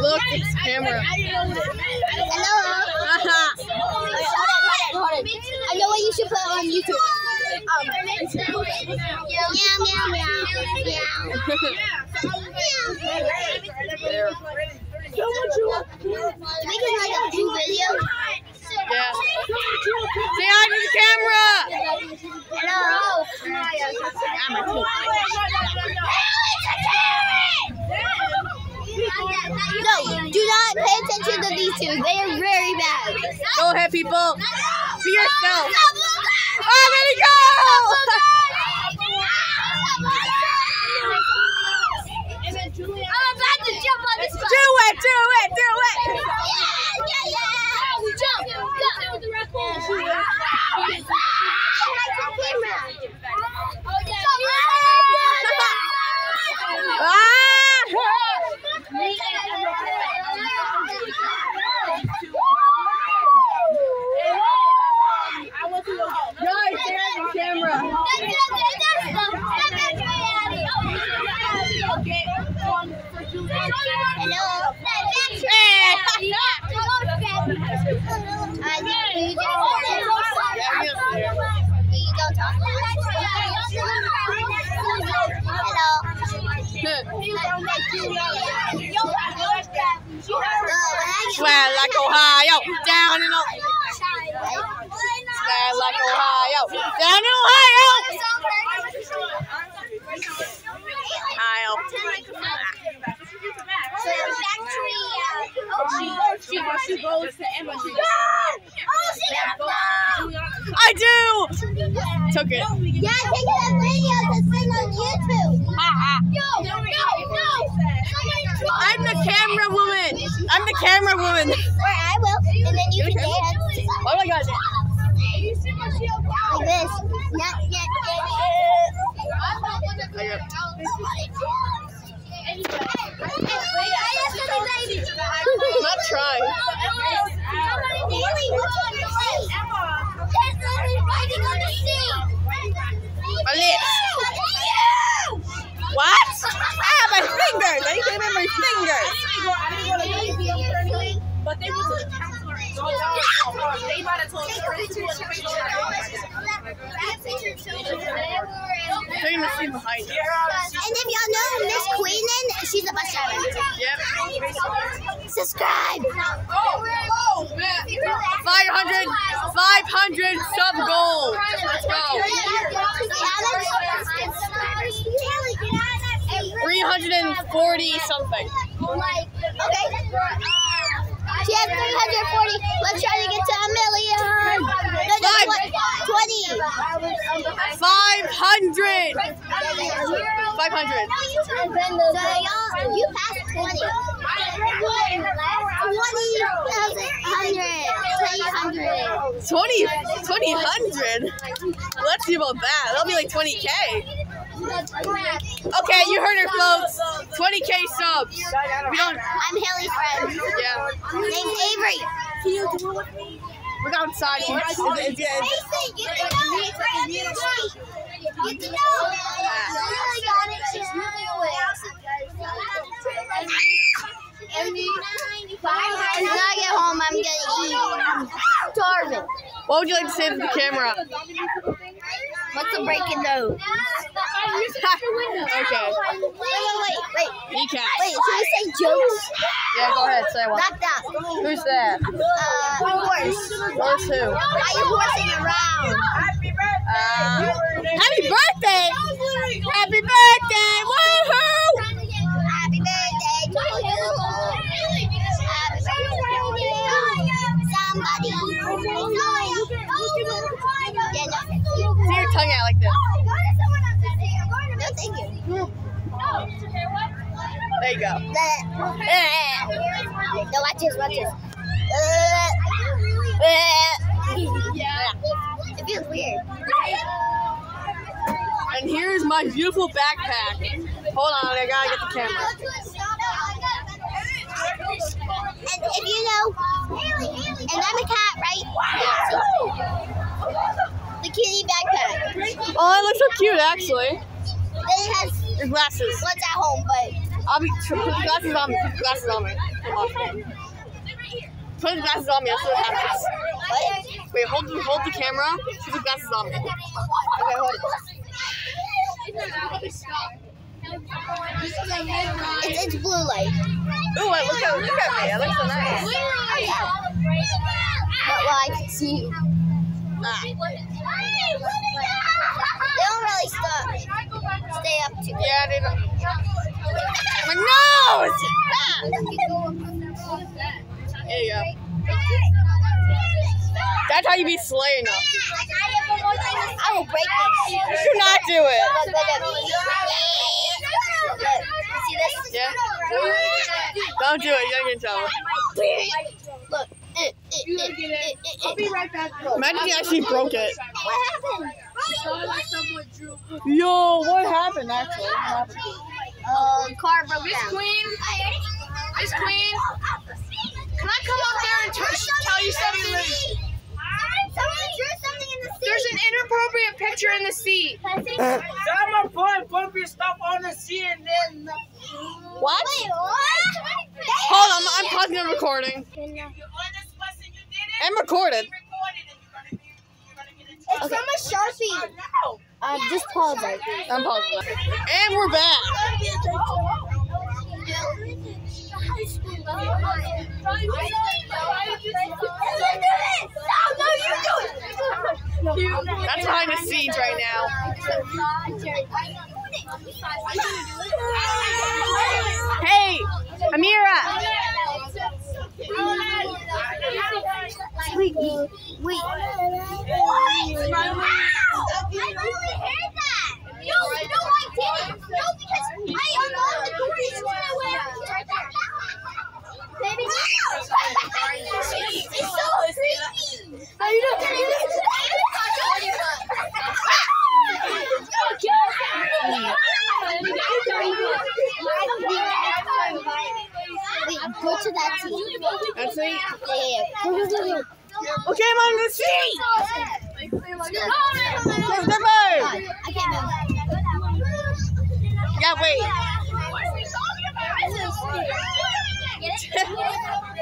Look, it's camera. Hello. I know what you should put on YouTube. Um, meow, meow, meow, meow. Making like a new video. yeah. Say hi to the camera. Hello. No, do not pay attention to these two. They are very bad. Go ahead, people. Be yourself. Oh, there you go. I'm about to jump on this Do it, do it, do it. Yeah, yeah, yeah. Jump, jump. Ah! Guys, say hi to the camera. Swag like Ohio, down in Ohio. Swag like Ohio, down in Ohio. Took it. Yeah, take a video to send on YouTube. Ha ha. No, no, no. I'm the camera woman. I'm the camera woman. Or I will, and then you can dance. Oh my god. Like this. Not yet. I'm not trying. My lips. What? Ah, my fingers. I came in my fingers. But they went to the counselor. They might have told her to They're gonna see behind you. And if y'all know Miss Queenan, she's a bus driver. Yep. Subscribe. Oh, oh man. 500, 500 sub goal. Let's go. 340 something. Okay. She has 340. Let's try to get to a million. No, no, Five. 20. 500. 500. So y'all, you passed 20. 20,100. 20, 2000? Let's see about that. That'll be like 20k. Okay, you heard her, folks. 20k subs. We don't. I'm Haley's friend. Yeah. Name's Avery. We're outside. It's- it's- it's- Mason, get to know. Get to know. Really got it. She's really When I get home, I'm gonna eat. Starving. What would you like to say to the camera? What's a breaking nose? okay. Wait, wait, wait, wait. Kneecap. Wait, should we say jokes? Yeah, go ahead. Say one. Knock that. Who's that? Uh, horse. Where's who? Why you horsing around? Happy Uh, happy birthday! Happy birthday! Woohoo! Happy birthday to you. Happy birthday. Somebody. Yeah, no. See your tongue out like this. No, thank you. There you go. No, watch this, watch this. Yeah. It feels weird. And here's my beautiful backpack. Hold on, I gotta get the camera. And if you know, and I'm a cat, right? The kitty backpack. Oh, it looks so cute, actually. Then it has Your glasses. one's at home, but I'll be put the glasses on me. Put the glasses on me. Put the glasses on me. I'll see what happens. What? Wait, hold the hold the camera. Put the glasses on me. Okay, hold it. It's, it's blue light. Ooh, wait, look at look at me. I look so nice. But well, I can see you. Ah. They don't really stop. Stay up too. Yeah, they don't. My nose! There you go. That's how you be slaying them. I will break this. Do not do it. Look, look at me. Look, you see this? Yeah? Don't do it. You're in trouble. Look. I'll be right back. Imagine you actually broke it. What happened? Yo, what happened actually? What happened? Um, car broke Miss down. Queen, Miss Queen, can I come up there and tell you something? Someone drew something in the seat. There's an inappropriate picture in the seat. Someone put appropriate stuff on the seat and then. What? Wait, what? Hold on, I'm, I'm pausing the recording. You're honest person, you did it. I'm recorded. You recorded and you're gonna be. You're gonna get in It's from a Sharpie. Um, just pause it. I'm pausing. And we're back. That's behind the scenes right now. Hey, Amira. Wait, wait. I literally heard that. No, no, I didn't. No, because I unlocked the door and when I went Baby, it's so creepy. Are you not go to that seat. That's me. Yeah, yeah, yeah. Go, go, go, go. Okay, I'm on the seat. Let's go. Let's go. I can't move. Yeah, wait. That